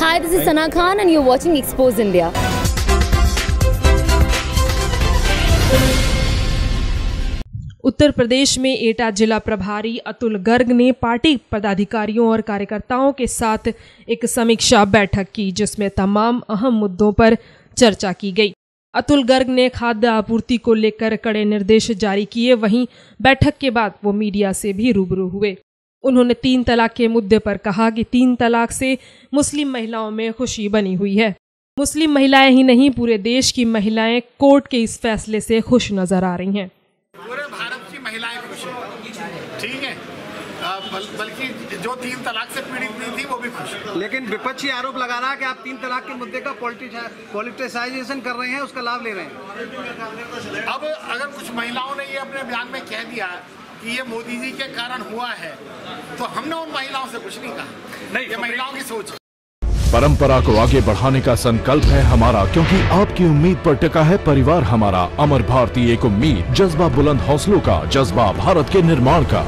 Hi, this is Sana Khan, and you're watching Expose India. Uttar Pradesh में एटा जिला प्रभारी अतुल गर्ग ने पार्टी पदाधिकारियों और कार्यकर्ताओं के साथ एक समीक्षा बैठक की जिसमें तमाम अहम मुद्दों पर चर्चा की गई। अतुल गर्ग ने खाद्य आपूर्ति को लेकर कड़े निर्देश जारी किए। वहीं बैठक के बाद वो मीडिया से भी रूबरू हुए। उन्होंने तीन तलाक के मुद्दे पर कहा कि तीन तलाक से मुस्लिम महिलाओं में खुशी बनी हुई है। मुस्लिम महिलाएँ ही नहीं पूरे देश की महिलाएँ कोर्ट के इस फैसले से खुश नज़र आ रही हैं। पूरे भारत की महिलाएँ खुश हैं। ठीक है। बल, बल्कि जो तीन तलाक से पीड़ित नहीं थी वो भी खुश है। लेकिन विपक्षी आरोप लगा रहा है कि आप तीन तलाक के मुद्दे का पॉलिटिसाइजेशन कर रहे हैं उसका लाभ ले रहे हैं। अब अगर कुछ महिलाओं ने ये अपने बयान में कह दिया कि ये मोदी जी के कारण हुआ है तो हमने उन महिलाओं से कुछ नहीं कहा। नहीं ये महिलाओं की सोच। परंपरा को आगे बढ़ाने का संकल्प है हमारा क्योंकि आपकी उम्मीद पर टिका है परिवार हमारा। अमर भारतीय एक उम्मीद जज्बा बुलंद हौसलों का जज्बा भारत के निर्माण का।